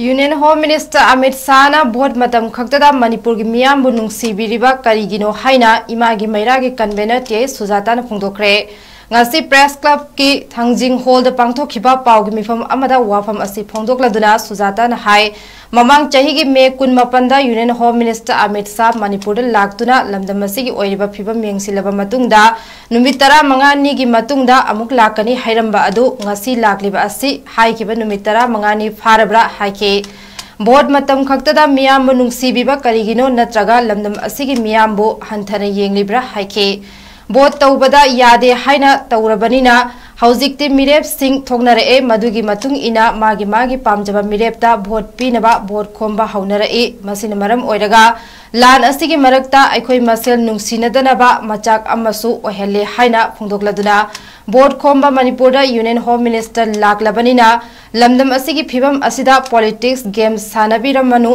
union home minister Amit Shah vote मतम मणिपुर की मियाम नुसीबीरीबा करिगिनो हाइना Imangi मैरागी convener टे Sujata da pangtho khiba paw gi mifam amada wafam asi phongdok laduna sujata na hai ꯃꯃꯥꯡ ꯆꯍꯤꯒꯤ ꯃꯦ ꯀꯨꯟ ꯃꯥꯄꯟꯗ union home minister Amit Shah ꯃꯅꯤꯄꯨꯔꯗ ꯂꯥꯛꯇꯨꯅ ꯂꯝꯗꯝ ꯑꯁꯤꯒꯤ ꯑꯣꯏꯔꯤꯕ ꯐꯤꯕꯝ ꯌꯦꯡꯁꯤꯜꯂꯕ ꯃꯇꯨꯡꯗ ꯅꯨꯃꯤꯠ ꯇꯔꯥ ꯃꯉꯥꯅꯤꯒꯤ ꯃꯇꯨꯡꯗ ꯑꯃꯨꯛ ꯂꯥꯛꯀꯅꯤ ꯍꯥꯏꯔꯝꯕ ꯑꯗꯨ ꯉꯁꯤ ꯂꯥꯛꯂꯤꯕ ꯑꯁꯤ ꯍꯥꯏꯈꯤꯕ ꯅꯨꯃꯤꯠ ꯇꯔꯥ ꯃꯉꯥꯅꯤ ꯐꯥꯔꯕ꯭ꯔꯥ ꯍꯥꯏꯈꯤ ꯚꯣꯠ ꯃꯇꯝ ꯈꯛꯇꯗ ꯃꯤꯌꯥꯝꯕꯨ ꯅꯨꯡꯁꯤꯕꯤꯕ ꯀꯔꯤꯒꯤꯅꯣ ꯅꯠꯇ꯭ꯔꯒ ꯂꯝꯗꯝ ꯑꯁꯤꯒꯤ ꯃꯤꯌꯥꯝꯕꯨ ꯍꯟꯊꯅ ꯌꯦꯡꯂꯤꯕ꯭ꯔꯥ ꯍꯥꯏꯈꯤ ꯚꯣꯠ ꯇꯧꯕꯗ ꯌꯥꯗꯦ ꯍꯥꯏꯅ ꯇꯧꯔꯕꯅꯤꯅ हाइना मिरेप सिंह थोंगनरए मदुगी मतुंग इना मागी मागी पामजबा मिरेपता भोट पीनबा ओइरगा लान असिगी मरकता अखोई मसेल नुंसिनदनबा मचाक अमसु ओहेले यूनियन होम मिनिस्टर लाकलबनिना लमदम असिगी फिबम असिदा पॉलिटिक्स गेम सानबिरमनु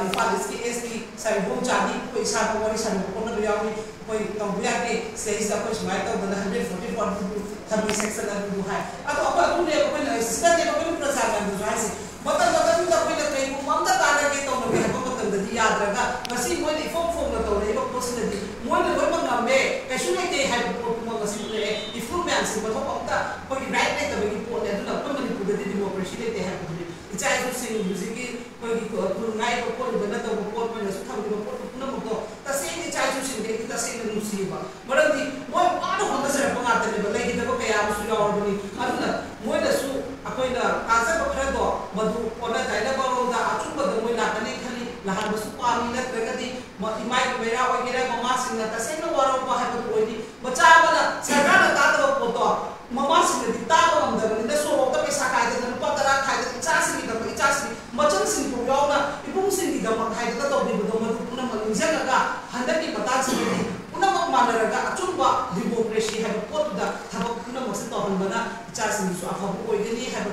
इम्फाल इसके एस की साइडों चादी कोई इशार को कोई इशार को ना दुनिया में कोई तंबुया के सही से कोई शुमार तो बना हंड्रेड फोर्टी फोर थर्मी सेक्शन अगर दुआ है अब अब अब उन्हें अब उन्हें सिस्टर के अब उन्हें प्रसार कर दुआ है मतलब मतलब तो अब उन्हें कोई मंदा मम्म के तो ना को तो कर याद रखा वैसे ही मोने फोम फोम ना तो रे बक पोस ने दी मोई ने मंगा कैसे नहीं ते है को को मसी ने इफ्रू में आंसर बताओ अब तक कोई राइट नहीं तब की पोल है तो ना कोई मणिपुर दी डेमोक्रेसी लेते हैं ꯏꯁꯨꯁꯤꯡ ꯍꯧꯖꯤꯛꯀꯤ ꯑꯩꯈꯣꯏꯒꯤ ꯉꯥꯏꯕ ꯈꯣꯠꯂꯤꯕ ꯅꯠꯇꯕ ꯄꯣꯠ ꯃꯣꯏꯅꯁꯨ ꯊꯝꯂꯤꯕ ꯄꯣꯠ ꯄꯨꯝꯅꯃꯛꯇꯣ ꯇꯁꯦꯡꯅ ꯏꯆꯥ ꯏꯁꯨꯁꯤꯡꯗꯤ ꯑꯩꯗꯤ ꯇꯁꯦꯡꯅ ꯅꯨꯡꯁꯤꯕ ꯃꯔꯝꯗꯤ ꯃꯣꯏ ꯋꯥꯅ ꯍꯣꯠꯅꯖꯔꯛꯄ ꯉꯥꯛꯇꯅꯦꯕ ꯂꯩꯈꯤꯗꯕ ꯀꯌꯥ ꯑꯃꯁꯨ ꯌꯥꯎꯔꯕꯅꯤ ꯑꯗꯨꯅ ꯃꯣꯏꯅꯁꯨ ꯑꯩꯈꯣꯏꯅ ꯀꯥꯖꯕ ꯈꯔꯗꯣ ꯃꯗꯨ ꯑꯣꯟꯅ ꯇꯩꯅꯕꯔꯣꯝꯗ ꯑꯆꯨꯝꯕꯗ ꯃꯣꯏ ꯂꯥꯛꯀꯅꯤ ꯈꯜꯂꯤ ꯂꯥꯛꯍꯟꯕꯁꯨ ꯄꯥꯝꯃꯤ ꯅꯠꯇ꯭ꯔꯒꯗꯤ ꯏꯃꯥꯏꯒꯤ ꯃꯩꯔꯥ ꯑꯣꯏꯒꯦꯔꯥ ꯃꯃꯥꯁꯤꯡꯅ ꯇꯁꯦꯡꯅ ꯋꯥꯔꯧꯕ ꯍꯥꯏꯕꯗꯨ ꯑꯣꯏꯅꯤ ꯃꯆꯥ ꯑꯃꯅ ꯁꯔꯀꯥꯔꯅ ꯇꯥꯗꯕ ꯄꯣꯠꯇꯣ ꯃꯃꯥꯁꯤꯡꯅꯗꯤ ꯇꯥꯕ हंदर की बता से पुनम मानरगा अचुब डेमोक्रेसी है पोद थब पुनम से तौहन इचासी अफब होगनी है